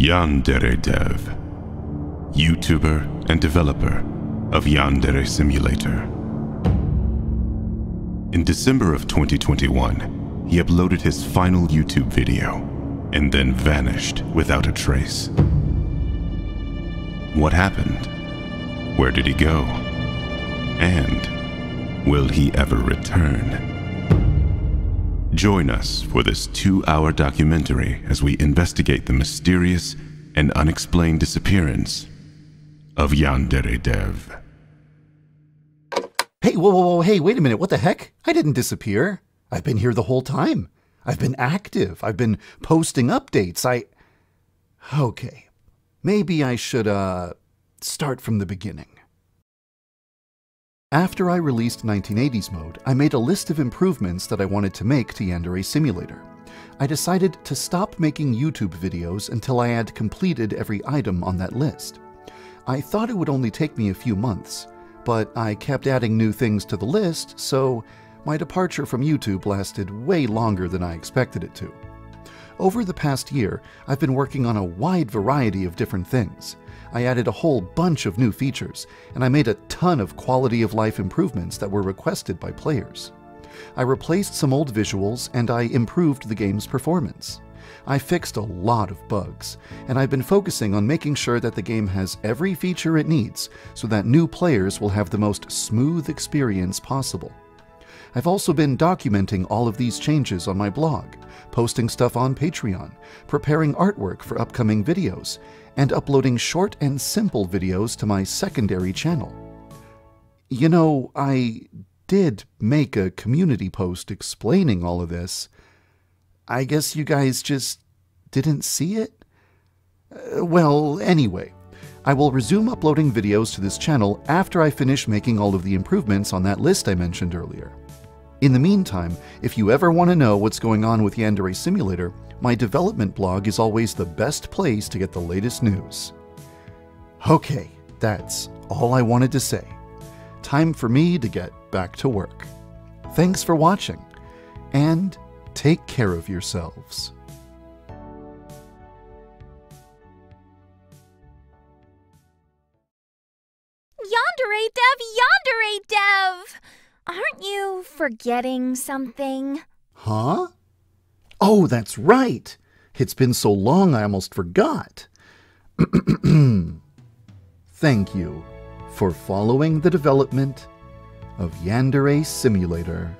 Yandere Dev, YouTuber and developer of Yandere Simulator. In December of 2021, he uploaded his final YouTube video and then vanished without a trace. What happened? Where did he go? And will he ever return? Join us for this two hour documentary as we investigate the mysterious and unexplained disappearance of Yandere Dev. Hey, whoa, whoa, whoa, hey, wait a minute, what the heck? I didn't disappear. I've been here the whole time. I've been active. I've been posting updates. I. Okay. Maybe I should, uh, start from the beginning. After I released 1980s mode, I made a list of improvements that I wanted to make to Yandere Simulator. I decided to stop making YouTube videos until I had completed every item on that list. I thought it would only take me a few months, but I kept adding new things to the list, so my departure from YouTube lasted way longer than I expected it to. Over the past year, I've been working on a wide variety of different things. I added a whole bunch of new features, and I made a ton of quality of life improvements that were requested by players. I replaced some old visuals and I improved the game's performance. I fixed a lot of bugs, and I've been focusing on making sure that the game has every feature it needs so that new players will have the most smooth experience possible. I've also been documenting all of these changes on my blog, posting stuff on Patreon, preparing artwork for upcoming videos, and uploading short and simple videos to my secondary channel. You know, I did make a community post explaining all of this. I guess you guys just didn't see it? Uh, well, anyway, I will resume uploading videos to this channel after I finish making all of the improvements on that list I mentioned earlier. In the meantime, if you ever want to know what's going on with Yandere Simulator, my development blog is always the best place to get the latest news. Okay, that's all I wanted to say. Time for me to get back to work. Thanks for watching, and take care of yourselves. Yandere Dev, Yandere Dev! Aren't you forgetting something? Huh? Oh, that's right. It's been so long I almost forgot. Thank you for following the development of Yandere Simulator.